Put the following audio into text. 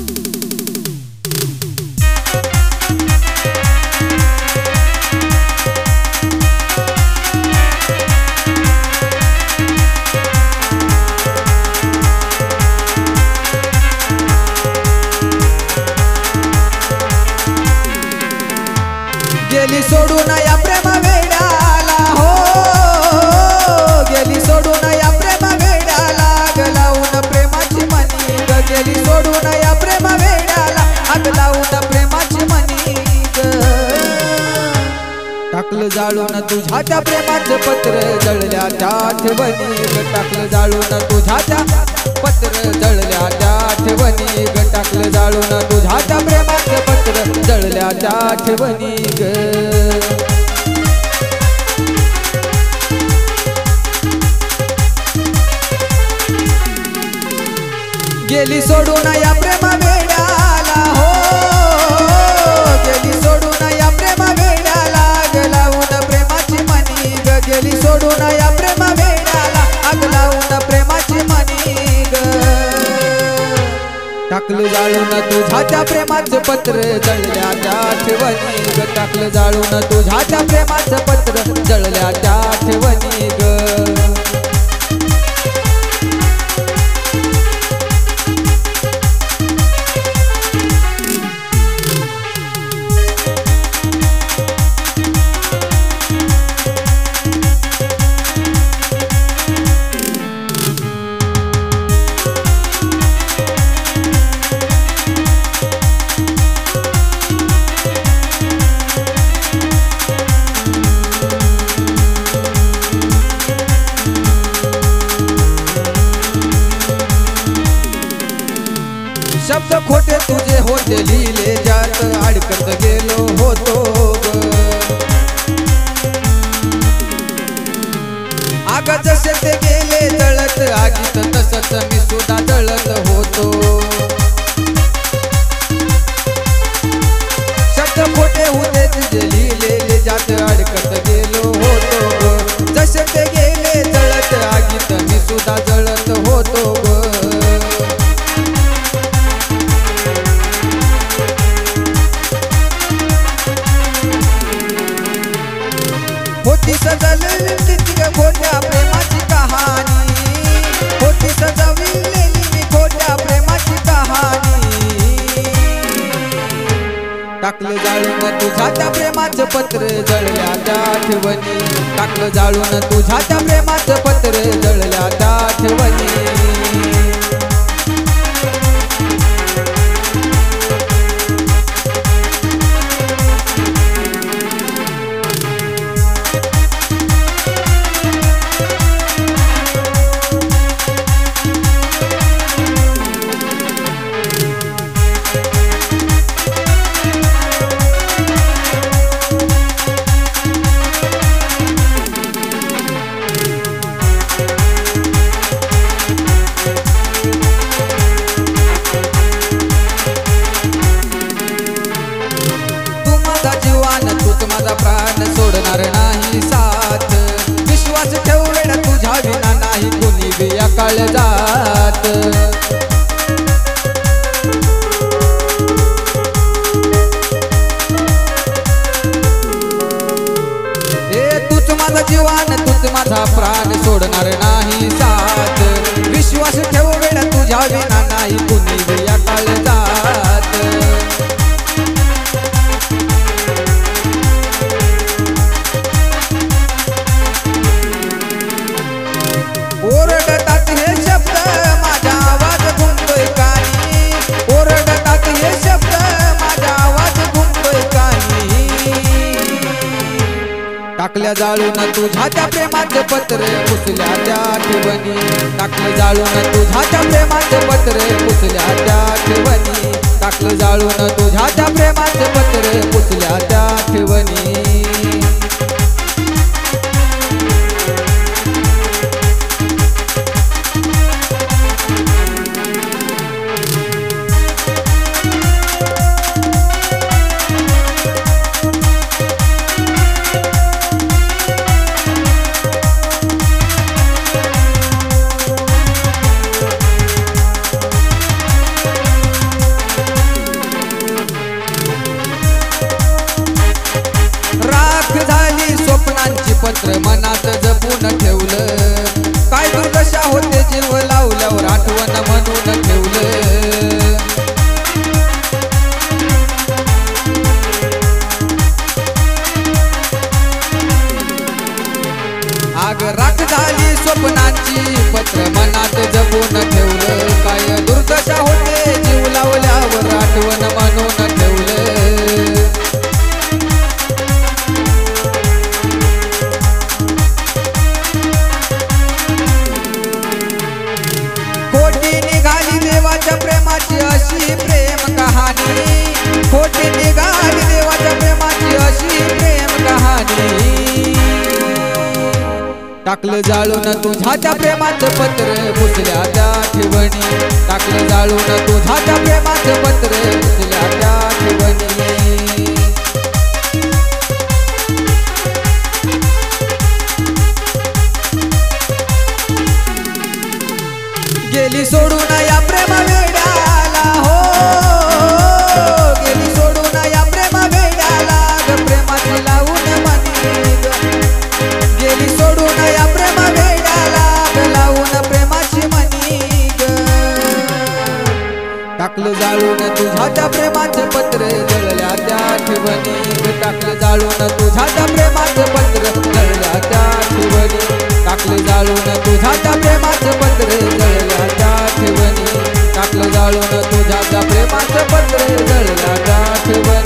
गेली जाळून प्रेमाचं पत्र जळल्या त्या आठवणी ग टाकलं जाळून तुझ्या त्या पत्र जळल्या त्या आठवणी ग टाकलं जाळून तुझ्या त्या प्रेमाचं पत्र जळल्या त्या आठवणी ग. गेली सोडून या सोडून या प्रेमा वेड्याला आग लावून प्रेमाची मनी ग. टाकलं जाळून तुझ्या त्या प्रेमाचं पत्र जळल्या त्या आठवणी ग. टाकलं जाळून तुझ्या त्या प्रेमाचं पत्र जळल्या त्या आठवणी ग. शब्द खोटे तुझे होते लिहिले जात. अडकत गेलो होतो आग जसे ते गेले जळत. आगीत तसच मी सुद्धा जळत होतो. टाकलं जाळून तुझा त्या प्रेमाचं पत्र जळल्या त्या आठवणी. टाकलं जाळून तुझा त्या प्रेमाचं पत्र जळल्या त्या आठवणी. बिया हे जात. ए तूच माझा जीवान तूच माझा प्राण सोडणार ना. जाळून तुझ्या त्या प्रेमाचे पत्र पुसल्या त्या आठवणी टाकलं जाळून तुझ्या त्या प्रेमाचे पत्र पुसल्या त्या आठवणी टाकलं जाळून तुझ्या त्या प्रेमाचे पत्र पुसल्या त्या आठवणी स्वप्नांची पत्र मनात जपून ठेवलं. काय दुर्दशा होते जीव लावल्यावर आठवण म्हणून ठेवलं. प्रेमाची अशी प्रेम कहाणी. खोटी निघाली देवाच्या प्रेमाची अशी प्रेम कहाणी. टाकलं जाळून तुझ्याच्या प्रेमाचं पत्र पुसल्या त्या ठिवणी टाकलं जाळून तुझ्याच्या प्रेमाचं पत्र पुसल्या त्या ठिवणी गेली सोडून जाळून तुझा त्या प्रेमाच पत्र जळल्या त्या आठवणी टाकलं जाळून तुझा त्या प्रेमाच पत्र जळल्या त्या आठवणी टाकलं जाळून तुझा त्या प्रेमाच पत्र जळल्या त्या आठवणी